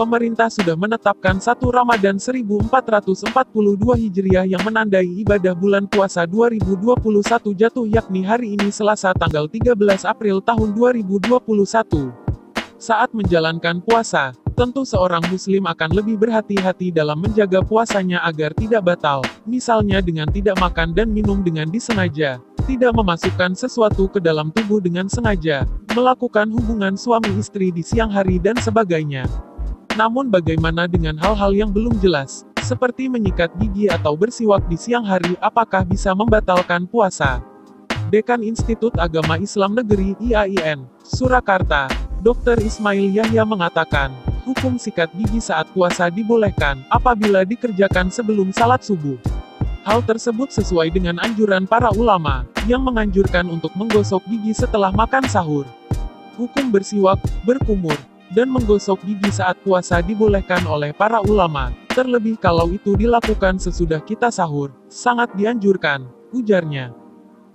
pemerintah sudah menetapkan satu Ramadan 1442 Hijriah yang menandai ibadah bulan puasa 2021 jatuh yakni hari ini Selasa tanggal 13 April tahun 2021. Saat menjalankan puasa, tentu seorang muslim akan lebih berhati-hati dalam menjaga puasanya agar tidak batal, misalnya dengan tidak makan dan minum dengan disengaja, tidak memasukkan sesuatu ke dalam tubuh dengan sengaja, melakukan hubungan suami istri di siang hari dan sebagainya. Namun bagaimana dengan hal-hal yang belum jelas, seperti menyikat gigi atau bersiwak di siang hari apakah bisa membatalkan puasa? Dekan Institut Agama Islam Negeri IAIN, Surakarta, Dr. Ismail Yahya mengatakan, hukum sikat gigi saat puasa dibolehkan, apabila dikerjakan sebelum salat subuh. Hal tersebut sesuai dengan anjuran para ulama, yang menganjurkan untuk menggosok gigi setelah makan sahur. Hukum bersiwak, berkumur, dan menggosok gigi saat puasa dibolehkan oleh para ulama, terlebih kalau itu dilakukan sesudah kita sahur, sangat dianjurkan, ujarnya.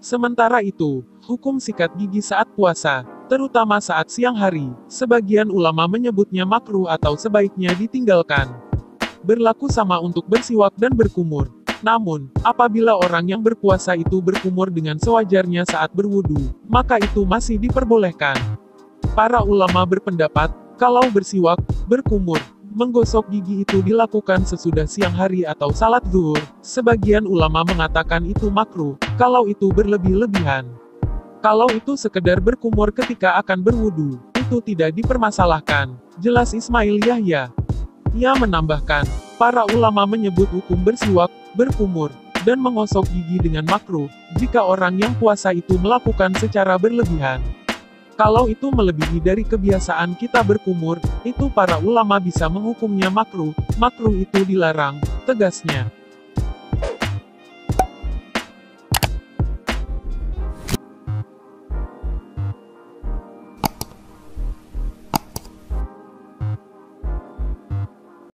Sementara itu, hukum sikat gigi saat puasa, terutama saat siang hari, sebagian ulama menyebutnya makruh atau sebaiknya ditinggalkan. Berlaku sama untuk bersiwak dan berkumur. Namun, apabila orang yang berpuasa itu berkumur dengan sewajarnya saat berwudu, maka itu masih diperbolehkan. Para ulama berpendapat, kalau bersiwak, berkumur, menggosok gigi itu dilakukan sesudah siang hari atau salat zuhur, sebagian ulama mengatakan itu makruh, kalau itu berlebih-lebihan. Kalau itu sekedar berkumur ketika akan berwudu, itu tidak dipermasalahkan, jelas Ismail Yahya. Ia menambahkan, para ulama menyebut hukum bersiwak, berkumur, dan mengosok gigi dengan makruh, jika orang yang puasa itu melakukan secara berlebihan. Kalau itu melebihi dari kebiasaan kita berkumur, itu para ulama bisa menghukumnya makruh, makruh itu dilarang, tegasnya.